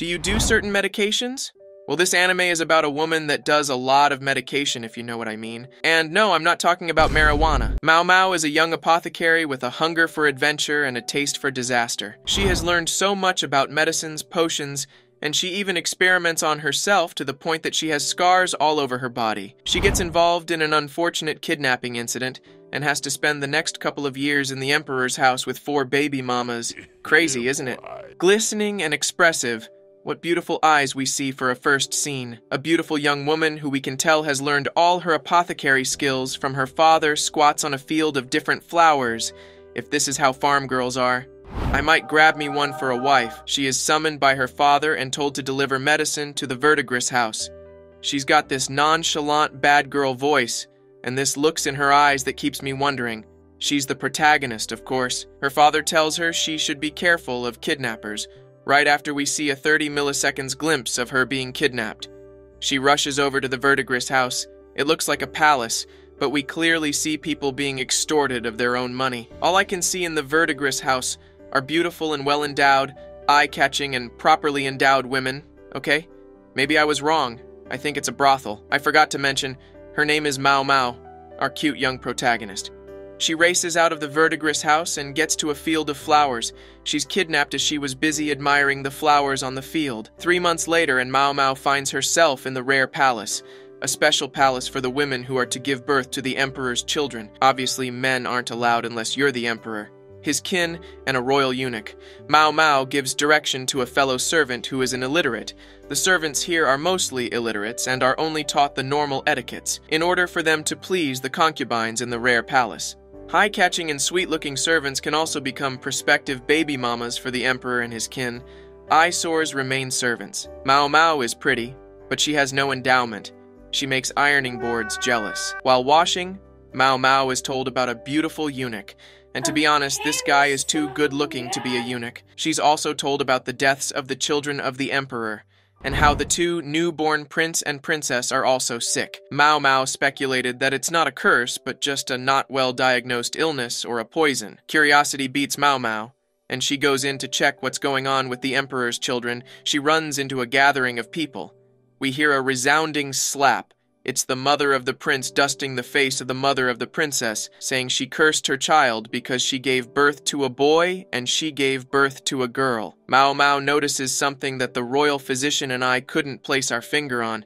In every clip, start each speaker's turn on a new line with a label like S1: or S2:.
S1: Do you do certain medications? Well, this anime is about a woman that does a lot of medication, if you know what I mean. And no, I'm not talking about marijuana. Mao Mao is a young apothecary with a hunger for adventure and a taste for disaster. She has learned so much about medicines, potions, and she even experiments on herself to the point that she has scars all over her body. She gets involved in an unfortunate kidnapping incident and has to spend the next couple of years in the Emperor's house with four baby mamas. Crazy, isn't it? Glistening and expressive, what beautiful eyes we see for a first scene. A beautiful young woman who we can tell has learned all her apothecary skills from her father squats on a field of different flowers, if this is how farm girls are. I might grab me one for a wife. She is summoned by her father and told to deliver medicine to the Verdigris house. She's got this nonchalant bad girl voice, and this looks in her eyes that keeps me wondering. She's the protagonist, of course. Her father tells her she should be careful of kidnappers, right after we see a 30 milliseconds glimpse of her being kidnapped. She rushes over to the Verdigris house. It looks like a palace, but we clearly see people being extorted of their own money. All I can see in the Verdigris house are beautiful and well endowed, eye catching, and properly endowed women, okay? Maybe I was wrong. I think it's a brothel. I forgot to mention, her name is Mao Mao, our cute young protagonist. She races out of the Verdigris house and gets to a field of flowers. She's kidnapped as she was busy admiring the flowers on the field. Three months later, and Mao Mao finds herself in the rare palace, a special palace for the women who are to give birth to the emperor's children. Obviously, men aren't allowed unless you're the emperor his kin, and a royal eunuch. Mao Mao gives direction to a fellow servant who is an illiterate. The servants here are mostly illiterates and are only taught the normal etiquettes, in order for them to please the concubines in the rare palace. High-catching and sweet-looking servants can also become prospective baby mamas for the emperor and his kin. Eyesores remain servants. Mao Mao is pretty, but she has no endowment. She makes ironing boards jealous. While washing, Mao Mao is told about a beautiful eunuch, and to be honest, this guy is too good looking to be a eunuch. She's also told about the deaths of the children of the emperor, and how the two newborn prince and princess are also sick. Mao Mao speculated that it's not a curse, but just a not well diagnosed illness or a poison. Curiosity beats Mao Mao, and she goes in to check what's going on with the emperor's children. She runs into a gathering of people. We hear a resounding slap, it's the mother of the prince dusting the face of the mother of the princess, saying she cursed her child because she gave birth to a boy and she gave birth to a girl. Mao Mao notices something that the royal physician and I couldn't place our finger on.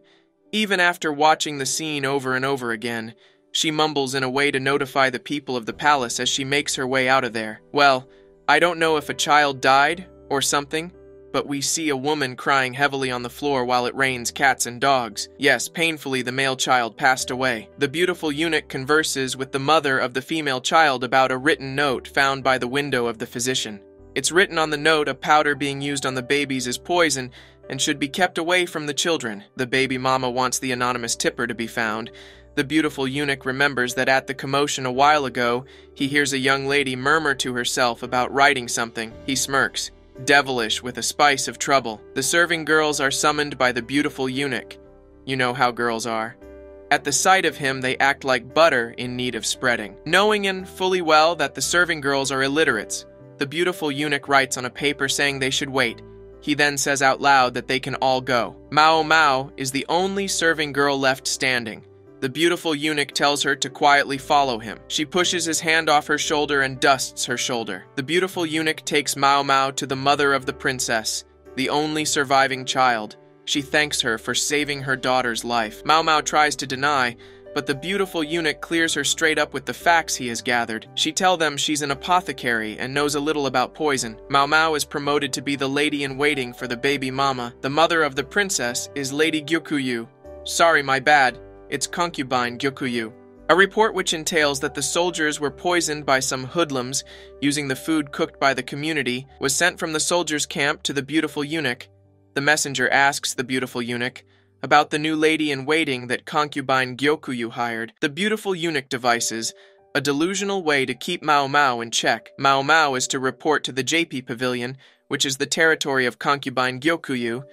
S1: Even after watching the scene over and over again, she mumbles in a way to notify the people of the palace as she makes her way out of there. Well, I don't know if a child died or something, but we see a woman crying heavily on the floor while it rains cats and dogs. Yes, painfully the male child passed away. The beautiful eunuch converses with the mother of the female child about a written note found by the window of the physician. It's written on the note a powder being used on the babies is poison and should be kept away from the children. The baby mama wants the anonymous tipper to be found. The beautiful eunuch remembers that at the commotion a while ago, he hears a young lady murmur to herself about writing something. He smirks devilish with a spice of trouble. The serving girls are summoned by the beautiful eunuch. You know how girls are. At the sight of him, they act like butter in need of spreading. Knowing and fully well that the serving girls are illiterates, the beautiful eunuch writes on a paper saying they should wait. He then says out loud that they can all go. Mao Mao is the only serving girl left standing. The beautiful eunuch tells her to quietly follow him. She pushes his hand off her shoulder and dusts her shoulder. The beautiful eunuch takes Mao Mao to the mother of the princess, the only surviving child. She thanks her for saving her daughter's life. Mao Mao tries to deny, but the beautiful eunuch clears her straight up with the facts he has gathered. She tell them she's an apothecary and knows a little about poison. Mao Mao is promoted to be the lady in waiting for the baby mama. The mother of the princess is Lady Gyokuyu. Sorry, my bad its concubine Gyokuyu. A report which entails that the soldiers were poisoned by some hoodlums using the food cooked by the community was sent from the soldiers' camp to the beautiful eunuch. The messenger asks the beautiful eunuch about the new lady in waiting that concubine Gyokuyu hired. The beautiful eunuch devices a delusional way to keep Mao Mao in check. Mao Mao is to report to the Jade Pavilion, which is the territory of concubine Gyokuyu,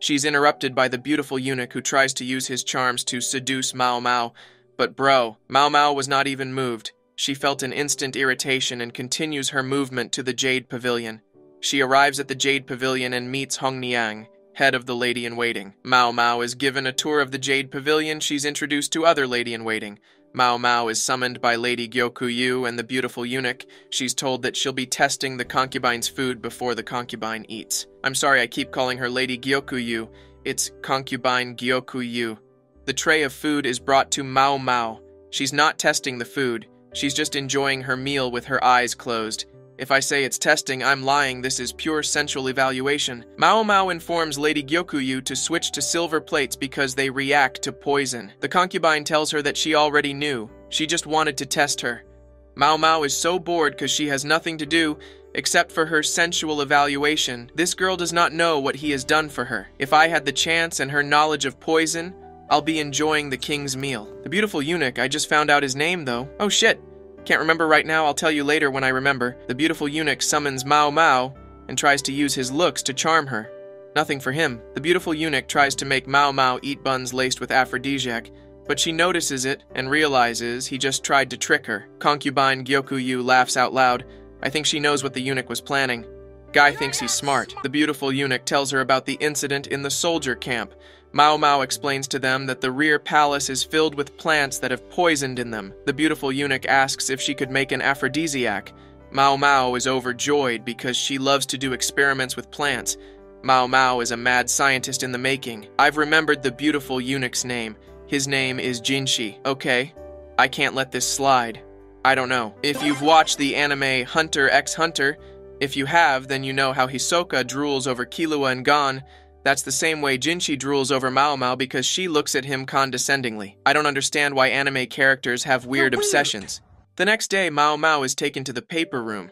S1: She's interrupted by the beautiful eunuch who tries to use his charms to seduce Mao Mao. But bro, Mao Mao was not even moved. She felt an instant irritation and continues her movement to the Jade Pavilion. She arrives at the Jade Pavilion and meets Hong Niang, head of the lady-in-waiting. Mao Mao is given a tour of the Jade Pavilion. She's introduced to other lady-in-waiting. Mao Mao is summoned by Lady Gyokuyu and the beautiful eunuch. She's told that she'll be testing the concubine's food before the concubine eats. I'm sorry I keep calling her Lady Gyokuyu. It's concubine Gyokuyu. The tray of food is brought to Mao Mao. She's not testing the food. She's just enjoying her meal with her eyes closed. If I say it's testing, I'm lying. This is pure sensual evaluation. Mao Mao informs Lady Gyokuyu to switch to silver plates because they react to poison. The concubine tells her that she already knew. She just wanted to test her. Mao Mao is so bored because she has nothing to do except for her sensual evaluation. This girl does not know what he has done for her. If I had the chance and her knowledge of poison, I'll be enjoying the king's meal. The beautiful eunuch, I just found out his name though. Oh shit, can't remember right now, I'll tell you later when I remember. The beautiful eunuch summons Mao Mao and tries to use his looks to charm her. Nothing for him. The beautiful eunuch tries to make Mao Mao eat buns laced with aphrodisiac, but she notices it and realizes he just tried to trick her. Concubine Gyokuyu laughs out loud. I think she knows what the eunuch was planning. Guy thinks he's smart. The beautiful eunuch tells her about the incident in the soldier camp. Mao Mao explains to them that the rear palace is filled with plants that have poisoned in them. The beautiful eunuch asks if she could make an aphrodisiac. Mao Mao is overjoyed because she loves to do experiments with plants. Mao Mao is a mad scientist in the making. I've remembered the beautiful eunuch's name. His name is Jinshi. Okay, I can't let this slide. I don't know. If you've watched the anime Hunter x Hunter, if you have, then you know how Hisoka drools over Killua and Gon. That's the same way Jinshi drools over Mao Mao because she looks at him condescendingly. I don't understand why anime characters have weird obsessions. The next day, Mao Mao is taken to the paper room.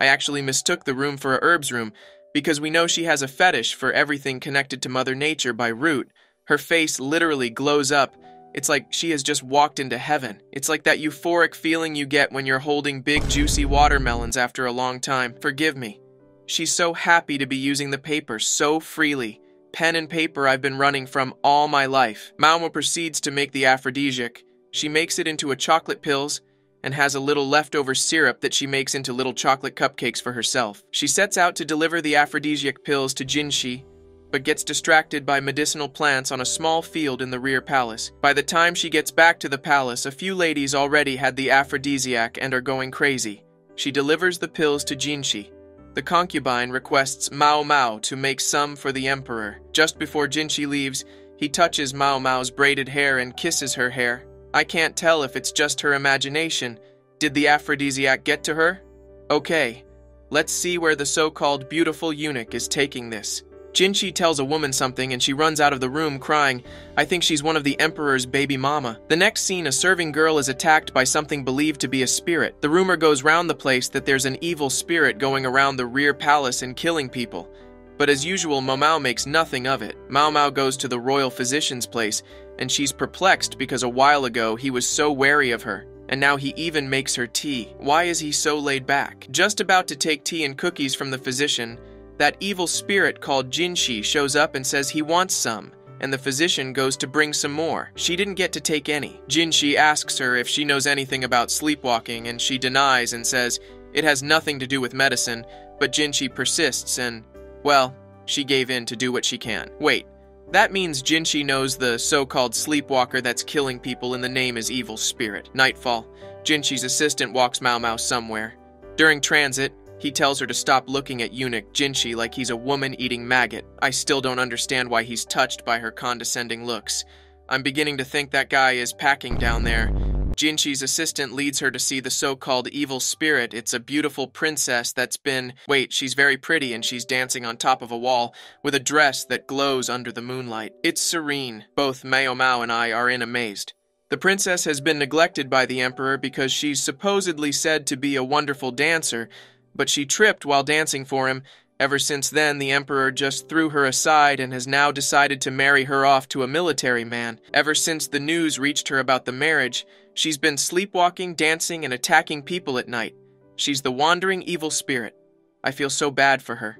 S1: I actually mistook the room for a herbs room because we know she has a fetish for everything connected to Mother Nature by root. Her face literally glows up. It's like she has just walked into heaven. It's like that euphoric feeling you get when you're holding big juicy watermelons after a long time. Forgive me. She's so happy to be using the paper so freely pen and paper I've been running from all my life. Mao Mao proceeds to make the aphrodisiac. She makes it into a chocolate pills and has a little leftover syrup that she makes into little chocolate cupcakes for herself. She sets out to deliver the aphrodisiac pills to Jinshi, but gets distracted by medicinal plants on a small field in the rear palace. By the time she gets back to the palace, a few ladies already had the aphrodisiac and are going crazy. She delivers the pills to Jinshi. The concubine requests Mao Mao to make some for the emperor. Just before Jinshi leaves, he touches Mao Mao's braided hair and kisses her hair. I can't tell if it's just her imagination. Did the aphrodisiac get to her? Okay, let's see where the so-called beautiful eunuch is taking this. Jinshi tells a woman something and she runs out of the room crying. I think she's one of the Emperor's baby mama. The next scene, a serving girl is attacked by something believed to be a spirit. The rumor goes round the place that there's an evil spirit going around the rear palace and killing people. But as usual, Mao makes nothing of it. Mao Mao goes to the royal physician's place, and she's perplexed because a while ago he was so wary of her. And now he even makes her tea. Why is he so laid back? Just about to take tea and cookies from the physician, that evil spirit called Jinshi shows up and says he wants some, and the physician goes to bring some more. She didn't get to take any. Jinshi asks her if she knows anything about sleepwalking, and she denies and says it has nothing to do with medicine, but Jinshi persists and, well, she gave in to do what she can. Wait, that means Jinshi knows the so-called sleepwalker that's killing people and the name is Evil Spirit. Nightfall. Jinshi's assistant walks Mao Mao somewhere. During transit, he tells her to stop looking at eunuch Jinshi like he's a woman-eating maggot. I still don't understand why he's touched by her condescending looks. I'm beginning to think that guy is packing down there. Jinshi's assistant leads her to see the so-called evil spirit. It's a beautiful princess that's been... Wait, she's very pretty and she's dancing on top of a wall with a dress that glows under the moonlight. It's serene. Both Mao Mao and I are in amazed. The princess has been neglected by the emperor because she's supposedly said to be a wonderful dancer, but she tripped while dancing for him. Ever since then, the Emperor just threw her aside and has now decided to marry her off to a military man. Ever since the news reached her about the marriage, she's been sleepwalking, dancing, and attacking people at night. She's the wandering evil spirit. I feel so bad for her.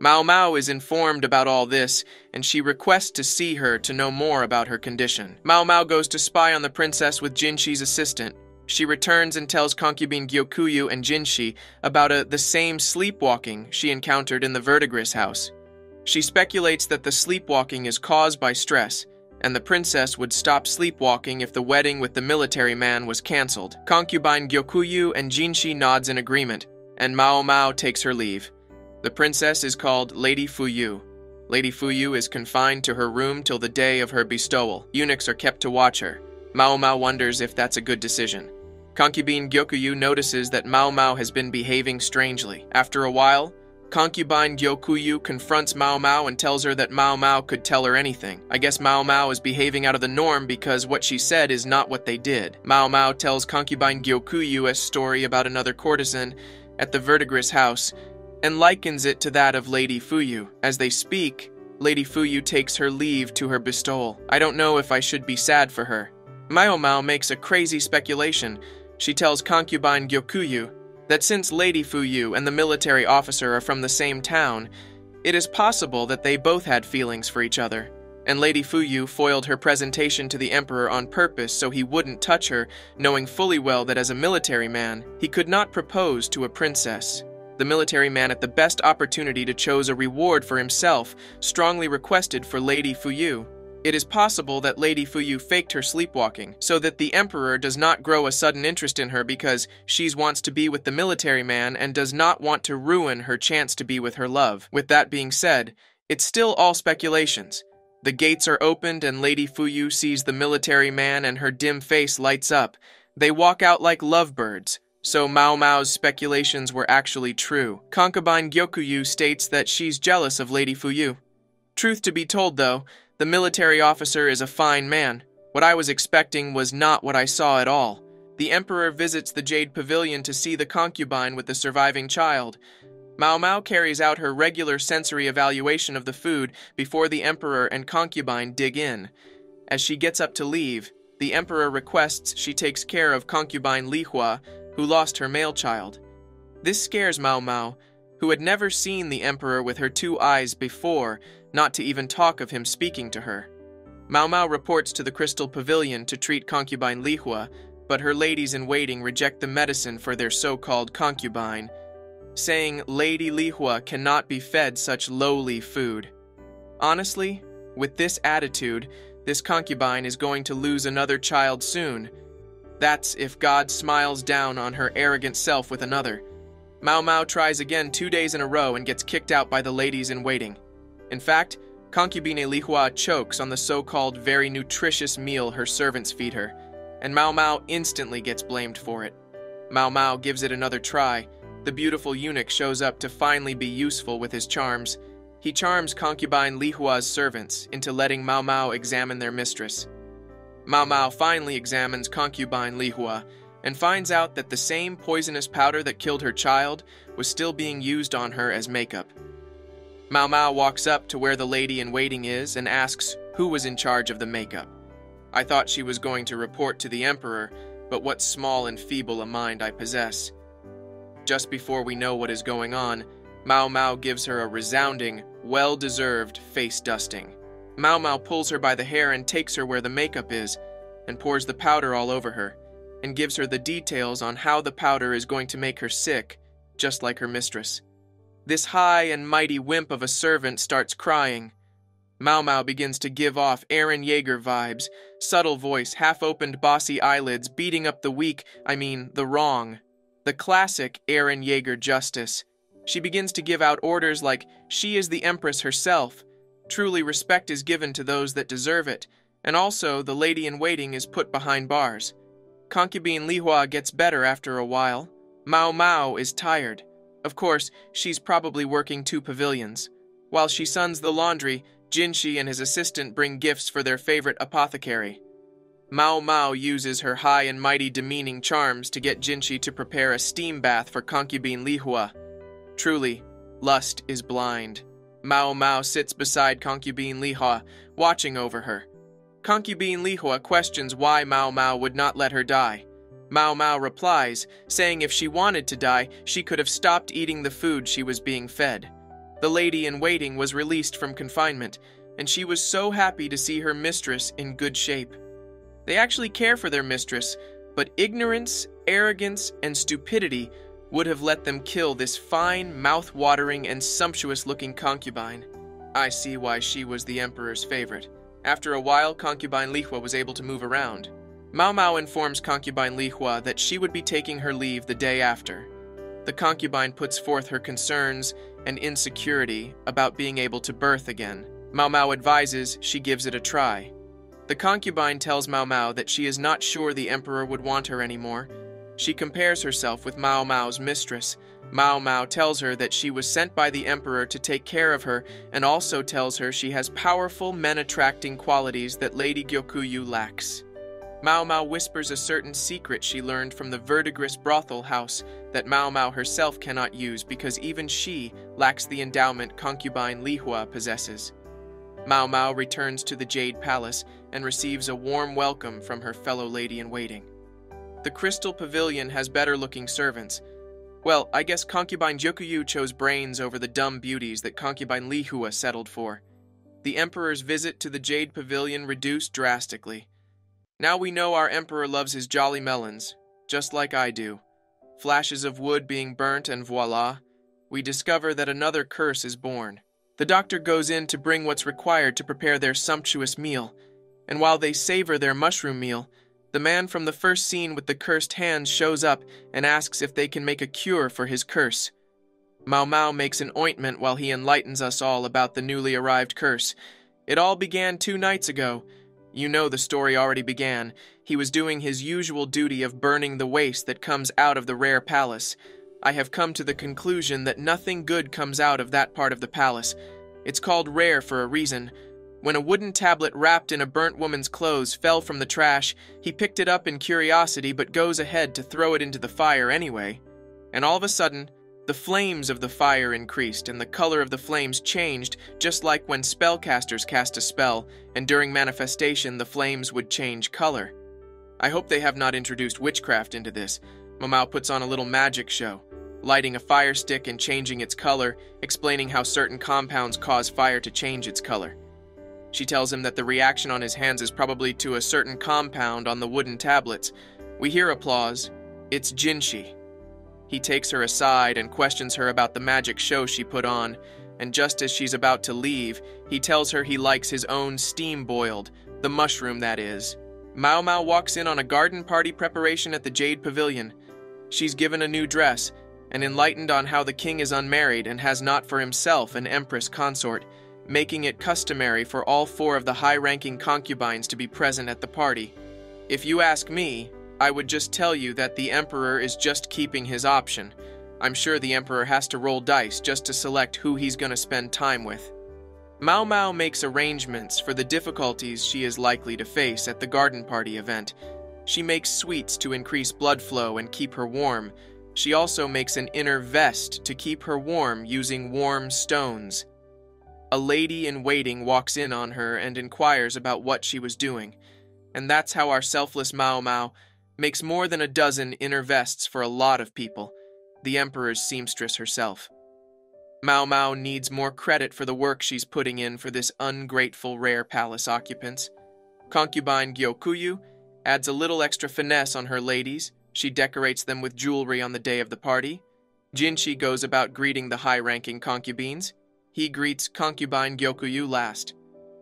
S1: Mao Mao is informed about all this, and she requests to see her to know more about her condition. Mao Mao goes to spy on the princess with Jinshi's assistant, she returns and tells concubine Gyokuyu and Jinshi about a, the same sleepwalking she encountered in the Verdigris house. She speculates that the sleepwalking is caused by stress, and the princess would stop sleepwalking if the wedding with the military man was cancelled. Concubine Gyokuyu and Jinshi nods in agreement, and Mao Mao takes her leave. The princess is called Lady Fuyu. Lady Fuyu is confined to her room till the day of her bestowal. Eunuchs are kept to watch her. Mao Mao wonders if that's a good decision. Concubine Gyokuyu notices that Mao Mao has been behaving strangely. After a while, Concubine Gyokuyu confronts Mao Mao and tells her that Mao Mao could tell her anything. I guess Mao Mao is behaving out of the norm because what she said is not what they did. Mao Mao tells Concubine Gyokuyu a story about another courtesan at the Verdigris house and likens it to that of Lady Fuyu. As they speak, Lady Fuyu takes her leave to her bestowal. I don't know if I should be sad for her. Mao Mao makes a crazy speculation. She tells concubine Gyokuyu that since Lady Fuyu and the military officer are from the same town, it is possible that they both had feelings for each other. And Lady Fuyu foiled her presentation to the Emperor on purpose so he wouldn't touch her, knowing fully well that as a military man, he could not propose to a princess. The military man at the best opportunity to chose a reward for himself, strongly requested for Lady Fuyu. It is possible that Lady Fuyu faked her sleepwalking, so that the Emperor does not grow a sudden interest in her because she wants to be with the military man and does not want to ruin her chance to be with her love. With that being said, it's still all speculations. The gates are opened and Lady Fuyu sees the military man and her dim face lights up. They walk out like lovebirds, so Mao Mao's speculations were actually true. Concubine Gyokuyu states that she's jealous of Lady Fuyu. Truth to be told, though, the military officer is a fine man. What I was expecting was not what I saw at all. The emperor visits the Jade Pavilion to see the concubine with the surviving child. Mao Mao carries out her regular sensory evaluation of the food before the emperor and concubine dig in. As she gets up to leave, the emperor requests she takes care of concubine Li Hua, who lost her male child. This scares Mao Mao, who had never seen the emperor with her two eyes before, not to even talk of him speaking to her. Mao Mao reports to the Crystal Pavilion to treat concubine Li Hua, but her ladies in waiting reject the medicine for their so-called concubine, saying Lady Li Hua cannot be fed such lowly food. Honestly, with this attitude, this concubine is going to lose another child soon, that's if God smiles down on her arrogant self with another. Mao Mao tries again two days in a row and gets kicked out by the ladies in waiting. In fact, concubine Li Hua chokes on the so-called very nutritious meal her servants feed her, and Mao Mao instantly gets blamed for it. Mao Mao gives it another try. The beautiful eunuch shows up to finally be useful with his charms. He charms concubine Li Hua's servants into letting Mao Mao examine their mistress. Mao Mao finally examines concubine Li Hua and finds out that the same poisonous powder that killed her child was still being used on her as makeup. Mao Mao walks up to where the lady in waiting is and asks who was in charge of the makeup. I thought she was going to report to the Emperor, but what small and feeble a mind I possess. Just before we know what is going on, Mao Mao gives her a resounding, well-deserved face dusting. Mao Mao pulls her by the hair and takes her where the makeup is, and pours the powder all over her, and gives her the details on how the powder is going to make her sick, just like her mistress. This high and mighty wimp of a servant starts crying. Mao Mao begins to give off Eren Yeager vibes, subtle voice, half-opened bossy eyelids, beating up the weak, I mean, the wrong. The classic Eren Yeager justice. She begins to give out orders like she is the Empress herself, Truly respect is given to those that deserve it, and also the lady in waiting is put behind bars. Concubine Li Hua gets better after a while. Mao Mao is tired. Of course, she's probably working two pavilions. While she suns the laundry, Jinshi and his assistant bring gifts for their favorite apothecary. Mao Mao uses her high and mighty demeaning charms to get Jinshi to prepare a steam bath for concubine Li Hua. Truly, lust is blind. Mao Mao sits beside concubine Li Hua, watching over her. Concubine Li Hua questions why Mao Mao would not let her die. Mao Mao replies, saying if she wanted to die, she could have stopped eating the food she was being fed. The lady in waiting was released from confinement, and she was so happy to see her mistress in good shape. They actually care for their mistress, but ignorance, arrogance, and stupidity would have let them kill this fine, mouth-watering, and sumptuous-looking concubine. I see why she was the emperor's favorite. After a while, concubine Li Hua was able to move around. Mao Mao informs concubine Li Hua that she would be taking her leave the day after. The concubine puts forth her concerns and insecurity about being able to birth again. Mao Mao advises she gives it a try. The concubine tells Mao Mao that she is not sure the emperor would want her anymore. She compares herself with Mao Mao's mistress. Mao Mao tells her that she was sent by the emperor to take care of her and also tells her she has powerful men-attracting qualities that Lady Gyokuyu lacks. Mao Mao whispers a certain secret she learned from the verdigris brothel house that Mao Mao herself cannot use because even she lacks the endowment concubine Li Hua possesses. Mao Mao returns to the Jade Palace and receives a warm welcome from her fellow lady-in-waiting. The Crystal Pavilion has better-looking servants. Well, I guess concubine Gyokuyu chose brains over the dumb beauties that concubine Li Hua settled for. The Emperor's visit to the Jade Pavilion reduced drastically. Now we know our Emperor loves his jolly melons, just like I do. Flashes of wood being burnt and voila, we discover that another curse is born. The doctor goes in to bring what's required to prepare their sumptuous meal, and while they savor their mushroom meal, the man from the first scene with the cursed hands shows up and asks if they can make a cure for his curse. Mao Mao makes an ointment while he enlightens us all about the newly arrived curse. It all began two nights ago. You know the story already began. He was doing his usual duty of burning the waste that comes out of the rare palace. I have come to the conclusion that nothing good comes out of that part of the palace. It's called rare for a reason. When a wooden tablet wrapped in a burnt woman's clothes fell from the trash, he picked it up in curiosity but goes ahead to throw it into the fire anyway. And all of a sudden, the flames of the fire increased and the color of the flames changed, just like when spellcasters cast a spell, and during manifestation the flames would change color. I hope they have not introduced witchcraft into this. Mao puts on a little magic show lighting a fire stick and changing its color, explaining how certain compounds cause fire to change its color. She tells him that the reaction on his hands is probably to a certain compound on the wooden tablets. We hear applause. It's Jinshi. He takes her aside and questions her about the magic show she put on, and just as she's about to leave, he tells her he likes his own steam boiled, the mushroom that is. Mao Mao walks in on a garden party preparation at the Jade Pavilion. She's given a new dress, and enlightened on how the king is unmarried and has not for himself an empress consort, making it customary for all four of the high-ranking concubines to be present at the party. If you ask me, I would just tell you that the emperor is just keeping his option. I'm sure the emperor has to roll dice just to select who he's going to spend time with. Mao Mao makes arrangements for the difficulties she is likely to face at the garden party event. She makes sweets to increase blood flow and keep her warm, she also makes an inner vest to keep her warm using warm stones. A lady in waiting walks in on her and inquires about what she was doing, and that's how our selfless Mao Mao makes more than a dozen inner vests for a lot of people, the Emperor's seamstress herself. Mao Mao needs more credit for the work she's putting in for this ungrateful rare palace occupants. Concubine Gyokuyu adds a little extra finesse on her ladies, she decorates them with jewelry on the day of the party. Jinshi goes about greeting the high-ranking concubines. He greets concubine Gyokuyu last.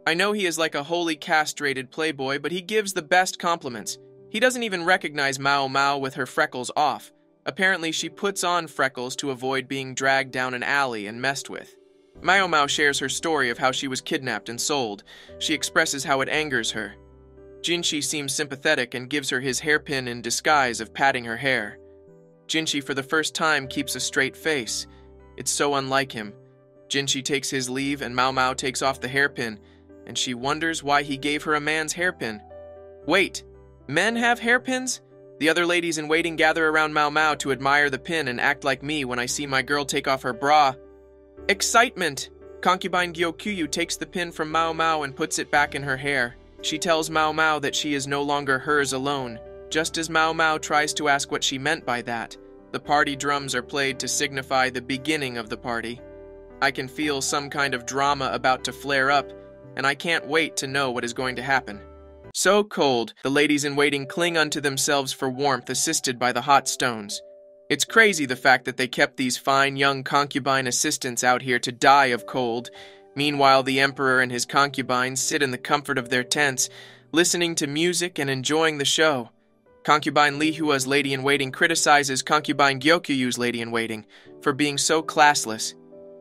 S1: I know he is like a wholly castrated playboy, but he gives the best compliments. He doesn't even recognize Mao Mao with her freckles off. Apparently, she puts on freckles to avoid being dragged down an alley and messed with. Mao Mao shares her story of how she was kidnapped and sold. She expresses how it angers her. Jinshi seems sympathetic and gives her his hairpin in disguise of patting her hair. Jinshi for the first time keeps a straight face. It's so unlike him. Jinshi takes his leave and Mao Mao takes off the hairpin, and she wonders why he gave her a man's hairpin. Wait, men have hairpins? The other ladies in waiting gather around Mao Mao to admire the pin and act like me when I see my girl take off her bra. Excitement! Concubine Gyokuyu takes the pin from Mao Mao and puts it back in her hair. She tells Mao Mao that she is no longer hers alone, just as Mao Mao tries to ask what she meant by that. The party drums are played to signify the beginning of the party. I can feel some kind of drama about to flare up, and I can't wait to know what is going to happen. So cold, the ladies in waiting cling unto themselves for warmth assisted by the hot stones. It's crazy the fact that they kept these fine young concubine assistants out here to die of cold, Meanwhile, the emperor and his concubines sit in the comfort of their tents, listening to music and enjoying the show. Concubine Li Hua's lady in waiting criticizes concubine Gyokuyu's lady in waiting for being so classless.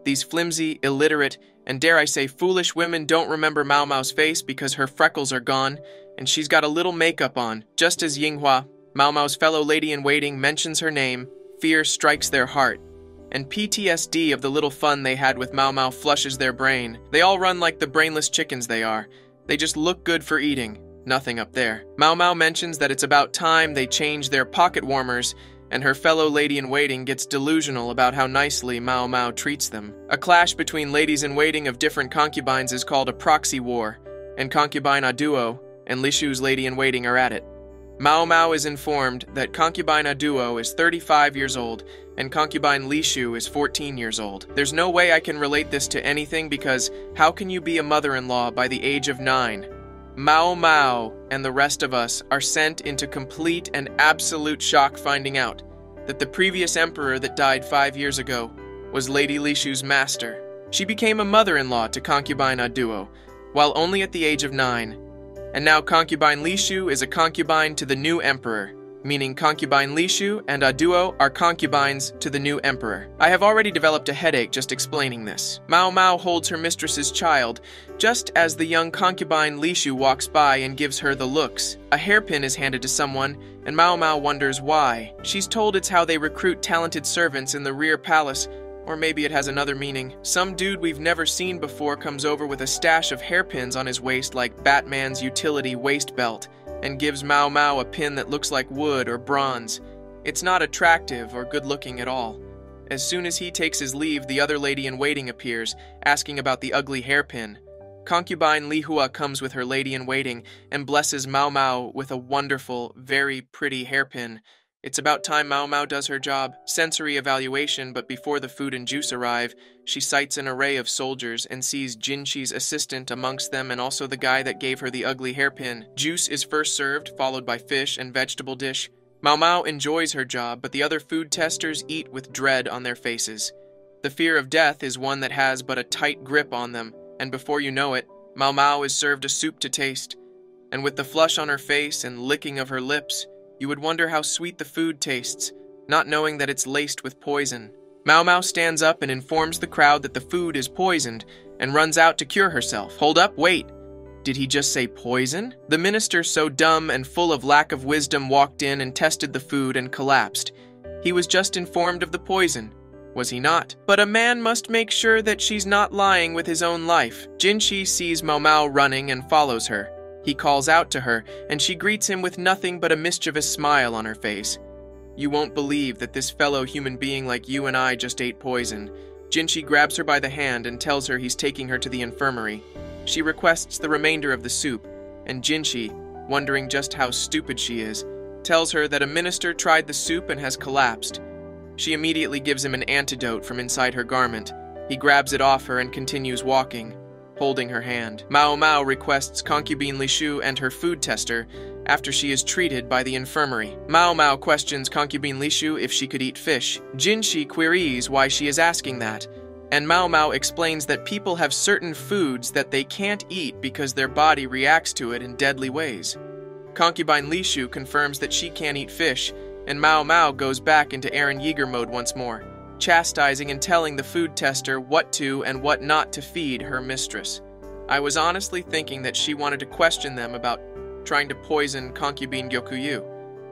S1: These flimsy, illiterate, and dare I say foolish women don't remember Mao Mao's face because her freckles are gone and she's got a little makeup on. Just as Yinghua, Mao Mao's fellow lady in waiting, mentions her name, fear strikes their heart. And PTSD of the little fun they had with Mao Mao flushes their brain. They all run like the brainless chickens they are. They just look good for eating. Nothing up there. Mao Mao mentions that it's about time they change their pocket warmers, and her fellow lady in waiting gets delusional about how nicely Mao Mao treats them. A clash between ladies in waiting of different concubines is called a proxy war, and concubine Aduo and Lishu's lady in waiting are at it. Mao Mao is informed that concubine Aduo is 35 years old and concubine Lishu is 14 years old. There's no way I can relate this to anything because how can you be a mother in law by the age of nine? Mao Mao and the rest of us are sent into complete and absolute shock finding out that the previous emperor that died five years ago was Lady Lishu's master. She became a mother in law to concubine Aduo, while only at the age of nine, and now concubine Lishu is a concubine to the new emperor meaning concubine Lishu and Aduo are concubines to the new emperor. I have already developed a headache just explaining this. Mao Mao holds her mistress's child, just as the young concubine Lishu walks by and gives her the looks. A hairpin is handed to someone, and Mao Mao wonders why. She's told it's how they recruit talented servants in the rear palace, or maybe it has another meaning. Some dude we've never seen before comes over with a stash of hairpins on his waist like Batman's utility waist belt and gives Mao Mao a pin that looks like wood or bronze. It's not attractive or good looking at all. As soon as he takes his leave, the other lady in waiting appears, asking about the ugly hairpin. Concubine Li Hua comes with her lady in waiting and blesses Mao Mao with a wonderful, very pretty hairpin. It's about time Mao Mao does her job, sensory evaluation, but before the food and juice arrive, she sights an array of soldiers and sees Jinshi's assistant amongst them and also the guy that gave her the ugly hairpin. Juice is first served, followed by fish and vegetable dish. Mao Mao enjoys her job, but the other food testers eat with dread on their faces. The fear of death is one that has but a tight grip on them, and before you know it, Mao Mao is served a soup to taste. And with the flush on her face and licking of her lips, you would wonder how sweet the food tastes, not knowing that it's laced with poison. Mao Mao stands up and informs the crowd that the food is poisoned and runs out to cure herself. Hold up, wait. Did he just say poison? The minister, so dumb and full of lack of wisdom, walked in and tested the food and collapsed. He was just informed of the poison. Was he not? But a man must make sure that she's not lying with his own life. Jinshi sees Mao Mao running and follows her. He calls out to her, and she greets him with nothing but a mischievous smile on her face. You won't believe that this fellow human being like you and I just ate poison. Jinshi grabs her by the hand and tells her he's taking her to the infirmary. She requests the remainder of the soup, and Jinshi, wondering just how stupid she is, tells her that a minister tried the soup and has collapsed. She immediately gives him an antidote from inside her garment. He grabs it off her and continues walking holding her hand. Mao Mao requests concubine Li Shu and her food tester after she is treated by the infirmary. Mao Mao questions concubine Li Shu if she could eat fish. Jinshi queries why she is asking that, and Mao Mao explains that people have certain foods that they can't eat because their body reacts to it in deadly ways. Concubine Li Shu confirms that she can't eat fish, and Mao Mao goes back into Eren Yeager mode once more chastising and telling the food tester what to and what not to feed her mistress. I was honestly thinking that she wanted to question them about trying to poison concubine Gyokuyu,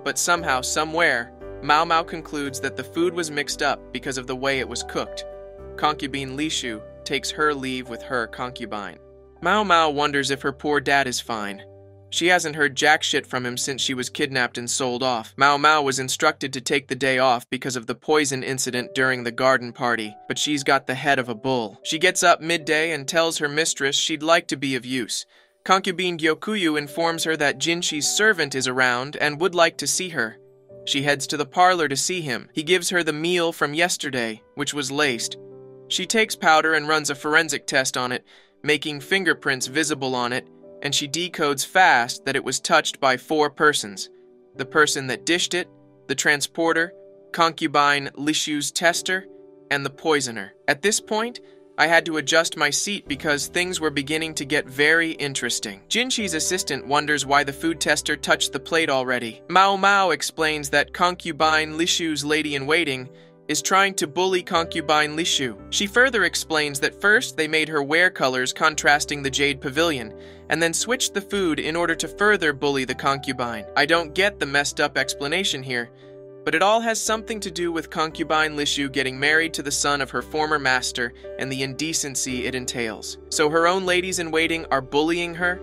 S1: but somehow, somewhere, Mao Mao concludes that the food was mixed up because of the way it was cooked. Concubine Lishu takes her leave with her concubine. Mao Mao wonders if her poor dad is fine, she hasn't heard jack shit from him since she was kidnapped and sold off. Mao Mao was instructed to take the day off because of the poison incident during the garden party, but she's got the head of a bull. She gets up midday and tells her mistress she'd like to be of use. Concubine Gyokuyu informs her that Jinshi's servant is around and would like to see her. She heads to the parlor to see him. He gives her the meal from yesterday, which was laced. She takes powder and runs a forensic test on it, making fingerprints visible on it and she decodes fast that it was touched by four persons the person that dished it, the transporter, concubine Lishu's tester, and the poisoner. At this point, I had to adjust my seat because things were beginning to get very interesting. Jinshi's assistant wonders why the food tester touched the plate already. Mao Mao explains that concubine Lishu's lady-in-waiting is trying to bully concubine Lishu. She further explains that first they made her wear colors contrasting the Jade Pavilion, and then switched the food in order to further bully the concubine. I don't get the messed up explanation here, but it all has something to do with concubine Lishu getting married to the son of her former master and the indecency it entails. So her own ladies in waiting are bullying her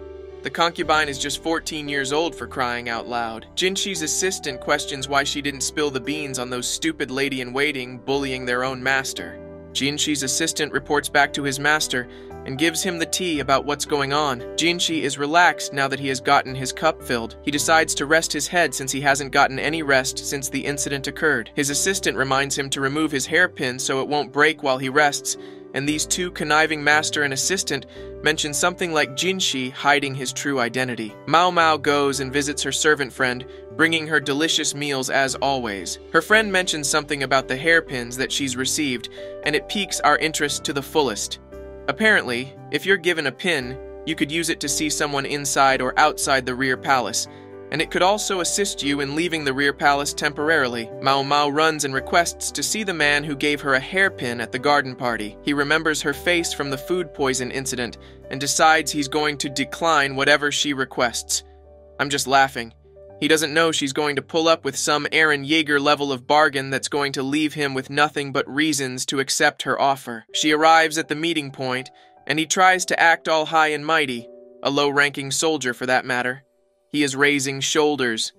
S1: the concubine is just 14 years old for crying out loud. Jinshi's assistant questions why she didn't spill the beans on those stupid lady-in-waiting bullying their own master. Jinshi's assistant reports back to his master and gives him the tea about what's going on. Jinshi is relaxed now that he has gotten his cup filled. He decides to rest his head since he hasn't gotten any rest since the incident occurred. His assistant reminds him to remove his hairpin so it won't break while he rests, and these two conniving master and assistant mention something like Jinshi hiding his true identity. Mao Mao goes and visits her servant friend, bringing her delicious meals as always. Her friend mentions something about the hairpins that she's received, and it piques our interest to the fullest. Apparently, if you're given a pin, you could use it to see someone inside or outside the rear palace, and it could also assist you in leaving the rear palace temporarily. Mao Mao runs and requests to see the man who gave her a hairpin at the garden party. He remembers her face from the food poison incident and decides he's going to decline whatever she requests. I'm just laughing. He doesn't know she's going to pull up with some Eren Yeager level of bargain that's going to leave him with nothing but reasons to accept her offer. She arrives at the meeting point, and he tries to act all high and mighty, a low ranking soldier for that matter. He is raising shoulders.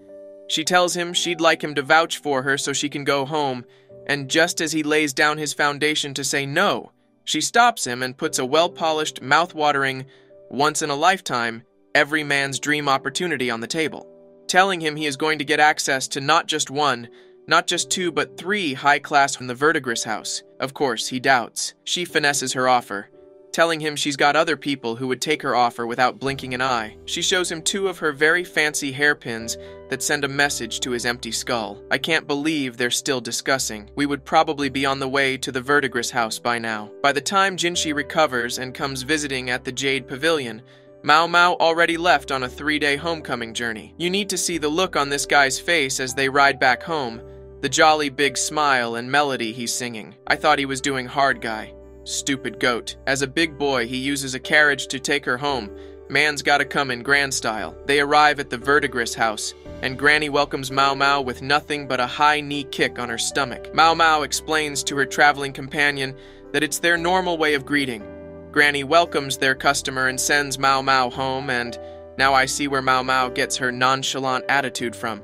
S1: She tells him she'd like him to vouch for her so she can go home, and just as he lays down his foundation to say no, she stops him and puts a well polished, mouth watering, once in a lifetime, every man's dream opportunity on the table, telling him he is going to get access to not just one, not just two, but three high class from the Verdigris house. Of course, he doubts. She finesses her offer telling him she's got other people who would take her offer without blinking an eye. She shows him two of her very fancy hairpins that send a message to his empty skull. I can't believe they're still discussing. We would probably be on the way to the Verdigris house by now. By the time Jinshi recovers and comes visiting at the Jade Pavilion, Mao Mao already left on a three-day homecoming journey. You need to see the look on this guy's face as they ride back home, the jolly big smile and melody he's singing. I thought he was doing hard guy. Stupid goat. As a big boy, he uses a carriage to take her home. Man's gotta come in grand style. They arrive at the Verdigris house, and Granny welcomes Mao Mao with nothing but a high knee kick on her stomach. Mao Mao explains to her traveling companion that it's their normal way of greeting. Granny welcomes their customer and sends Mao Mao home, and now I see where Mao Mao gets her nonchalant attitude from.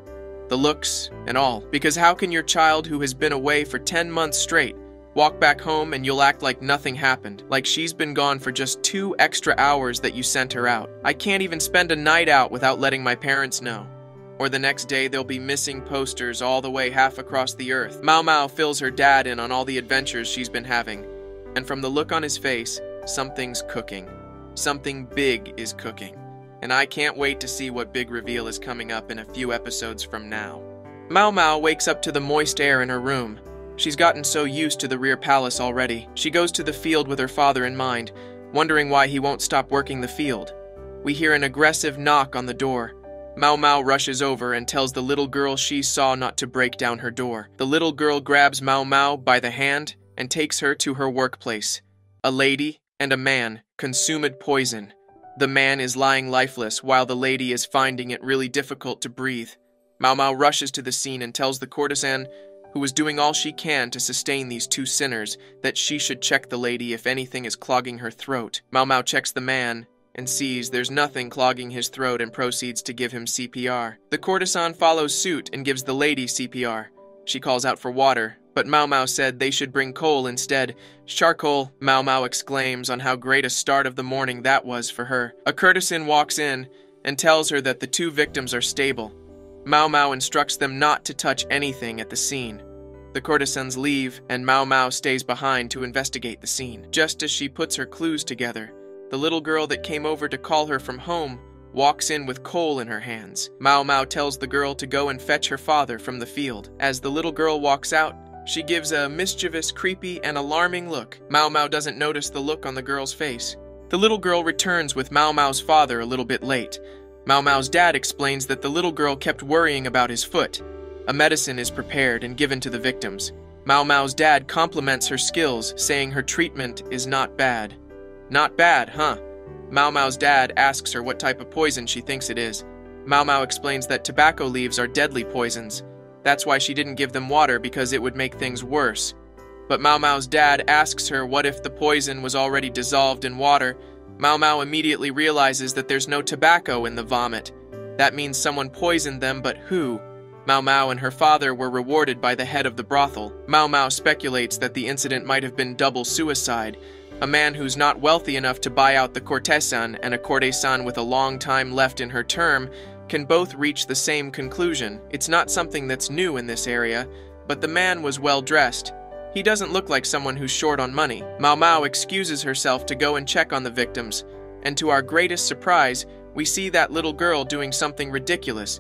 S1: The looks and all. Because how can your child who has been away for 10 months straight Walk back home and you'll act like nothing happened, like she's been gone for just two extra hours that you sent her out. I can't even spend a night out without letting my parents know. Or the next day they'll be missing posters all the way half across the earth. Mao Mao fills her dad in on all the adventures she's been having. And from the look on his face, something's cooking. Something big is cooking. And I can't wait to see what big reveal is coming up in a few episodes from now. Mao Mao wakes up to the moist air in her room. She's gotten so used to the rear palace already. She goes to the field with her father in mind, wondering why he won't stop working the field. We hear an aggressive knock on the door. Mao Mao rushes over and tells the little girl she saw not to break down her door. The little girl grabs Mao Mao by the hand and takes her to her workplace. A lady and a man consumed poison. The man is lying lifeless while the lady is finding it really difficult to breathe. Mao Mao rushes to the scene and tells the courtesan who was doing all she can to sustain these two sinners, that she should check the lady if anything is clogging her throat. Mao Mao checks the man and sees there's nothing clogging his throat and proceeds to give him CPR. The courtesan follows suit and gives the lady CPR. She calls out for water, but Mao Mao said they should bring coal instead. Charcoal, Mao Mao exclaims on how great a start of the morning that was for her. A courtesan walks in and tells her that the two victims are stable. Mao Mao instructs them not to touch anything at the scene. The courtesans leave, and Mao Mao stays behind to investigate the scene. Just as she puts her clues together, the little girl that came over to call her from home walks in with coal in her hands. Mao Mao tells the girl to go and fetch her father from the field. As the little girl walks out, She gives a mischievous, creepy, and alarming look. Mao Mao doesn't notice the look on the girl's face. The little girl returns with Mao Mao's father a little bit late. Mao Mao's dad explains that the little girl kept worrying about his foot. A medicine is prepared and given to the victims. Mao Mao's dad compliments her skills, saying her treatment is not bad. Not bad, huh? Mao Mao's dad asks her what type of poison she thinks it is. Mao Mao explains that tobacco leaves are deadly poisons. That's why she didn't give them water because it would make things worse. But Mao Mao's dad asks her what if the poison was already dissolved in water. Mao Mao immediately realizes that there's no tobacco in the vomit. That means someone poisoned them, but who? Mao Mao and her father were rewarded by the head of the brothel. Mao Mao speculates that the incident might have been double suicide, a man who's not wealthy enough to buy out the courtesan and a courtesan with a long time left in her term can both reach the same conclusion. It's not something that's new in this area, but the man was well dressed. He doesn't look like someone who's short on money. Mao Mao excuses herself to go and check on the victims, and to our greatest surprise, we see that little girl doing something ridiculous.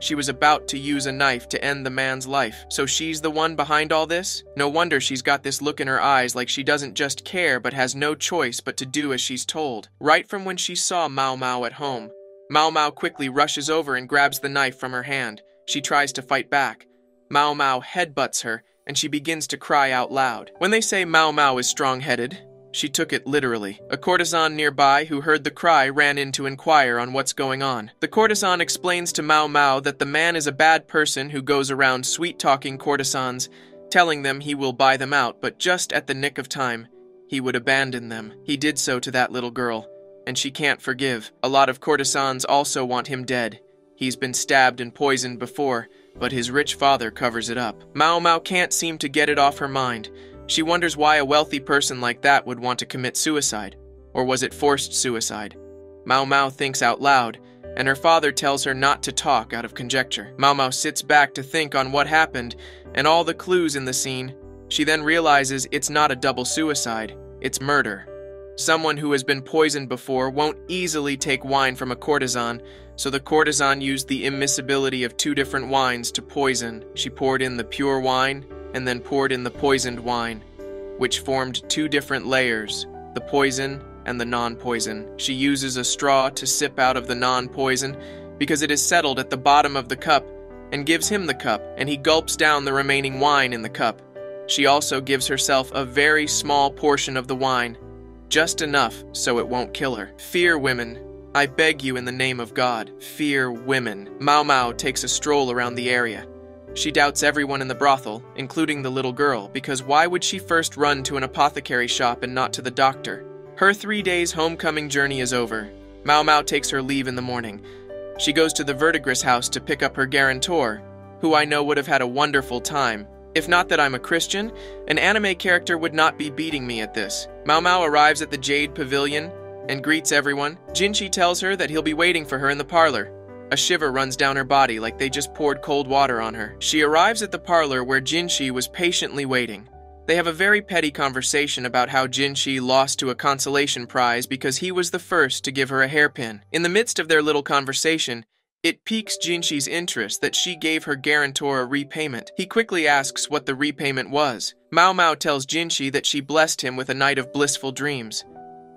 S1: She was about to use a knife to end the man's life. So she's the one behind all this? No wonder she's got this look in her eyes like she doesn't just care but has no choice but to do as she's told. Right from when she saw Mao Mao at home, Mao Mao quickly rushes over and grabs the knife from her hand. She tries to fight back. Mao Mao headbutts her, and she begins to cry out loud. When they say Mao Mao is strong-headed, she took it literally. A courtesan nearby who heard the cry ran in to inquire on what's going on. The courtesan explains to Mao Mao that the man is a bad person who goes around sweet-talking courtesans, telling them he will buy them out, but just at the nick of time, he would abandon them. He did so to that little girl and she can't forgive. A lot of courtesans also want him dead. He's been stabbed and poisoned before, but his rich father covers it up. Mao Mao can't seem to get it off her mind. She wonders why a wealthy person like that would want to commit suicide. Or was it forced suicide? Mao Mao thinks out loud, and her father tells her not to talk out of conjecture. Mao Mao sits back to think on what happened and all the clues in the scene. She then realizes it's not a double suicide, it's murder. Someone who has been poisoned before won't easily take wine from a courtesan, so the courtesan used the immiscibility of two different wines to poison. She poured in the pure wine and then poured in the poisoned wine, which formed two different layers, the poison and the non-poison. She uses a straw to sip out of the non-poison because it is settled at the bottom of the cup and gives him the cup, and he gulps down the remaining wine in the cup. She also gives herself a very small portion of the wine just enough so it won't kill her. Fear women. I beg you in the name of God, fear women. Mao Mao takes a stroll around the area. She doubts everyone in the brothel, including the little girl, because why would she first run to an apothecary shop and not to the doctor? Her three days homecoming journey is over. Mao Mao takes her leave in the morning. She goes to the Verdigris house to pick up her guarantor, who I know would have had a wonderful time, if not that I'm a Christian, an anime character would not be beating me at this. Mao Mao arrives at the Jade Pavilion and greets everyone. Jinshi tells her that he'll be waiting for her in the parlor. A shiver runs down her body like they just poured cold water on her. She arrives at the parlor where Jinshi was patiently waiting. They have a very petty conversation about how Jinshi lost to a consolation prize because he was the first to give her a hairpin. In the midst of their little conversation, it piques Jinshi's interest that she gave her guarantor a repayment. He quickly asks what the repayment was. Mao Mao tells Jinshi that she blessed him with a night of blissful dreams.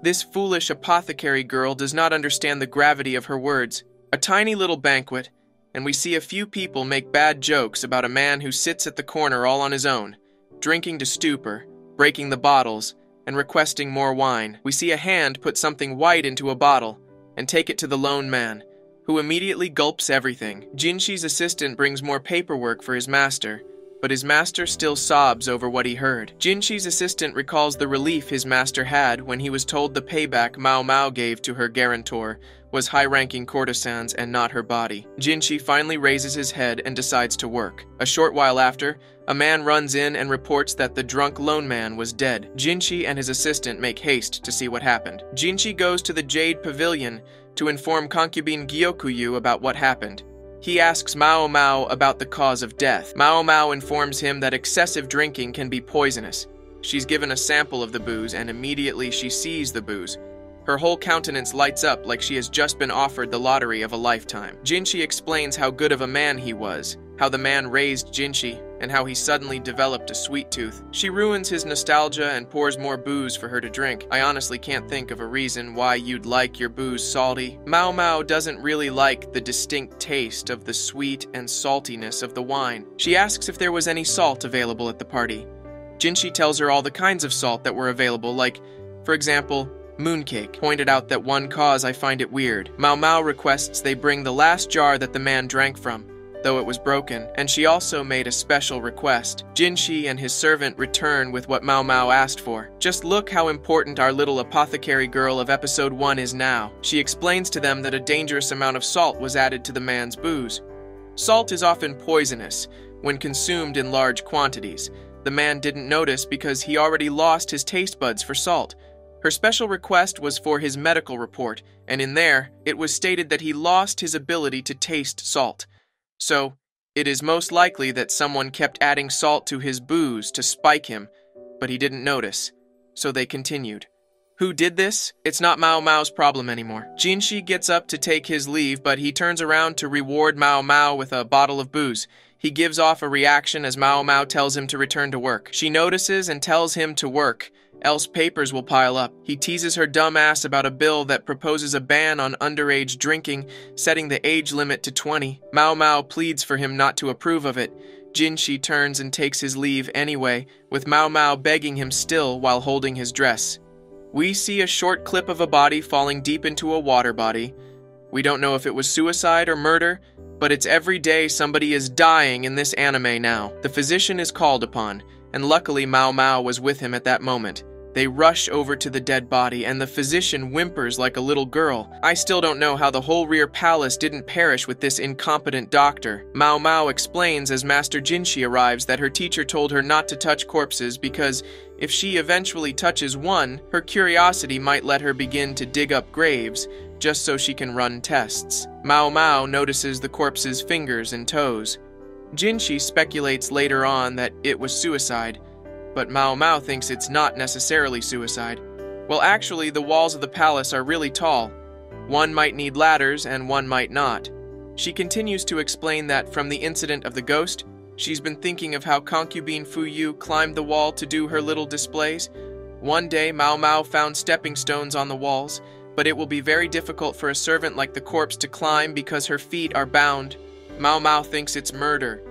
S1: This foolish apothecary girl does not understand the gravity of her words. A tiny little banquet, and we see a few people make bad jokes about a man who sits at the corner all on his own, drinking to stupor, breaking the bottles, and requesting more wine. We see a hand put something white into a bottle and take it to the lone man who immediately gulps everything. Jinshi's assistant brings more paperwork for his master, but his master still sobs over what he heard. Jinshi's assistant recalls the relief his master had when he was told the payback Mao Mao gave to her guarantor was high-ranking courtesans and not her body. Jinshi finally raises his head and decides to work. A short while after, a man runs in and reports that the drunk lone man was dead. Jinshi and his assistant make haste to see what happened. Jinshi goes to the Jade Pavilion to inform concubine Gyokuyu about what happened. He asks Mao Mao about the cause of death. Mao Mao informs him that excessive drinking can be poisonous. She's given a sample of the booze and immediately she sees the booze. Her whole countenance lights up like she has just been offered the lottery of a lifetime. Jinshi explains how good of a man he was, how the man raised Jinshi, and how he suddenly developed a sweet tooth. She ruins his nostalgia and pours more booze for her to drink. I honestly can't think of a reason why you'd like your booze salty. Mao Mao doesn't really like the distinct taste of the sweet and saltiness of the wine. She asks if there was any salt available at the party. Jinshi tells her all the kinds of salt that were available, like, for example, Mooncake pointed out that one cause I find it weird. Mao Mao requests they bring the last jar that the man drank from, though it was broken, and she also made a special request. Jinshi and his servant return with what Mao Mao asked for. Just look how important our little apothecary girl of episode 1 is now. She explains to them that a dangerous amount of salt was added to the man's booze. Salt is often poisonous when consumed in large quantities. The man didn't notice because he already lost his taste buds for salt. Her special request was for his medical report, and in there, it was stated that he lost his ability to taste salt. So, it is most likely that someone kept adding salt to his booze to spike him, but he didn't notice. So they continued. Who did this? It's not Mao Mao's problem anymore. Jinshi gets up to take his leave, but he turns around to reward Mao Mao with a bottle of booze. He gives off a reaction as Mao Mao tells him to return to work. She notices and tells him to work, else papers will pile up. He teases her dumb ass about a bill that proposes a ban on underage drinking, setting the age limit to 20. Mao Mao pleads for him not to approve of it. Jinshi turns and takes his leave anyway, with Mao Mao begging him still while holding his dress. We see a short clip of a body falling deep into a water body. We don't know if it was suicide or murder, but it's every day somebody is dying in this anime now. The physician is called upon, and luckily Mao Mao was with him at that moment. They rush over to the dead body, and the physician whimpers like a little girl. I still don't know how the whole rear palace didn't perish with this incompetent doctor. Mao Mao explains as Master Jinshi arrives that her teacher told her not to touch corpses because if she eventually touches one, her curiosity might let her begin to dig up graves, just so she can run tests. Mao Mao notices the corpse's fingers and toes. Jinshi speculates later on that it was suicide, but Mao Mao thinks it's not necessarily suicide. Well, actually, the walls of the palace are really tall. One might need ladders and one might not. She continues to explain that from the incident of the ghost, she's been thinking of how concubine Fu Yu climbed the wall to do her little displays. One day, Mao Mao found stepping stones on the walls, but it will be very difficult for a servant like the corpse to climb because her feet are bound. Mao Mao thinks it's murder,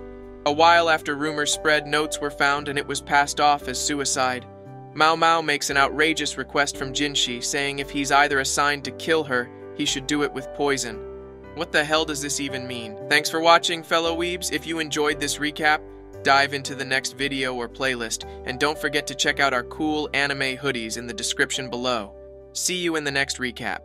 S1: a while after rumors spread, notes were found and it was passed off as suicide. Mao Mao makes an outrageous request from Jinshi, saying if he's either assigned to kill her, he should do it with poison. What the hell does this even mean? Thanks for watching, fellow weebs. If you enjoyed this recap, dive into the next video or playlist, and don't forget to check out our cool anime hoodies in the description below. See you in the next recap.